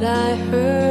that I heard.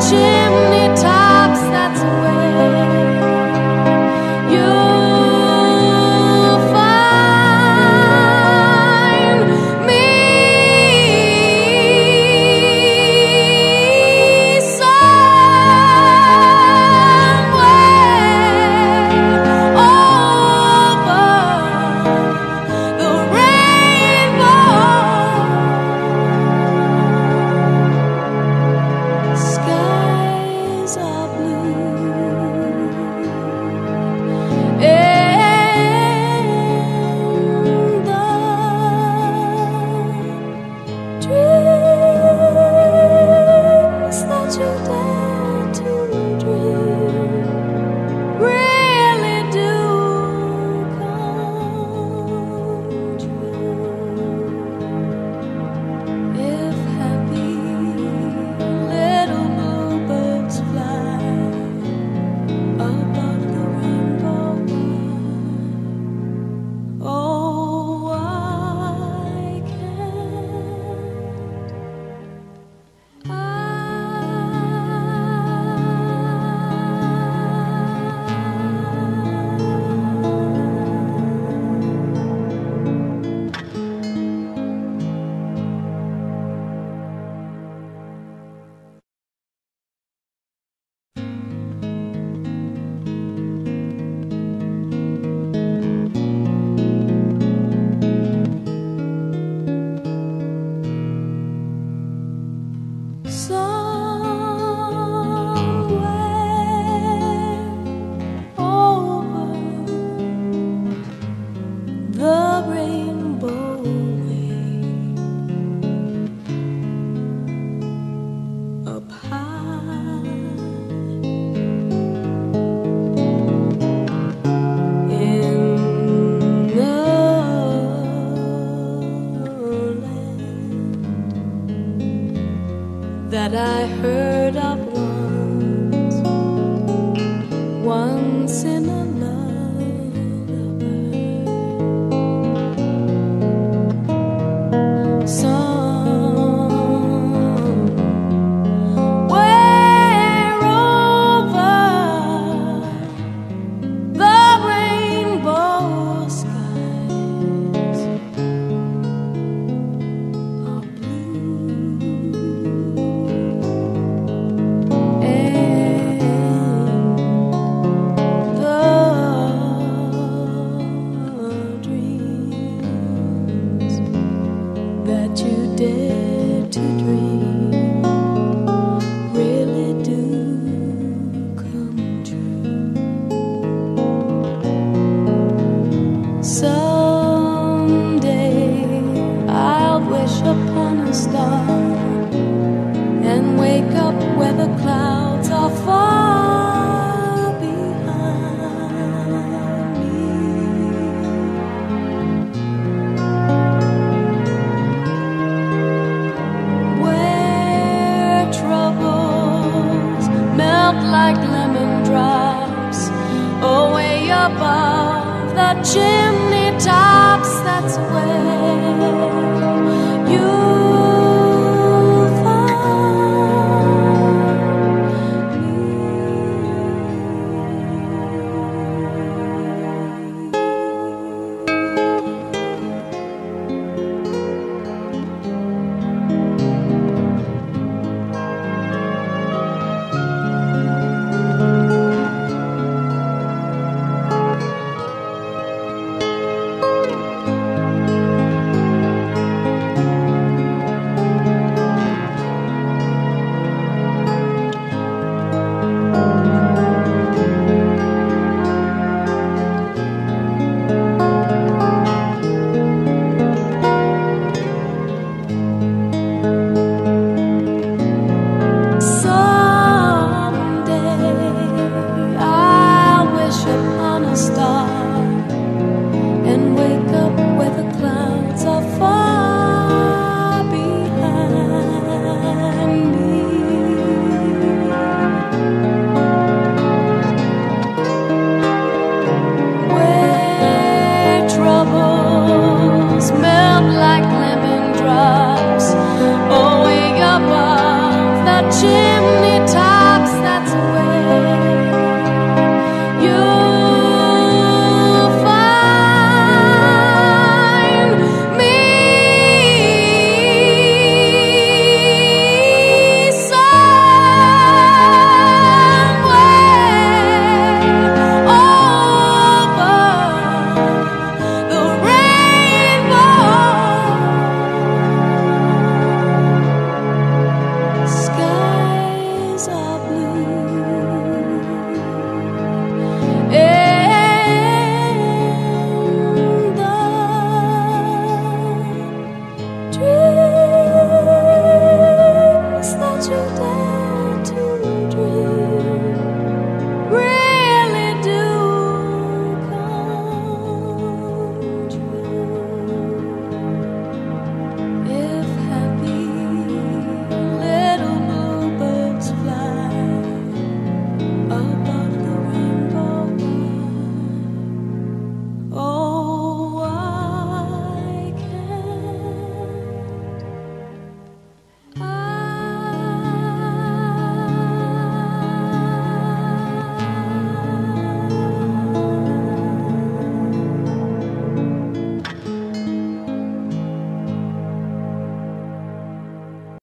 只 that I heard